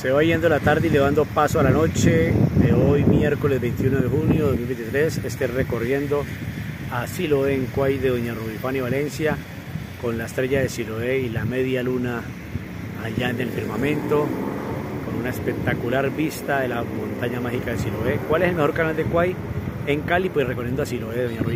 Se va yendo la tarde y le dando paso a la noche de hoy, miércoles 21 de junio de 2023. Esté recorriendo a Siloé en Cuay de Doña Rubifani Valencia con la estrella de Siloé y la media luna allá en el firmamento con una espectacular vista de la montaña mágica de Siloé. ¿Cuál es el mejor canal de Cuay? En Cali, pues recorriendo a Siloé de Doña Rubifani.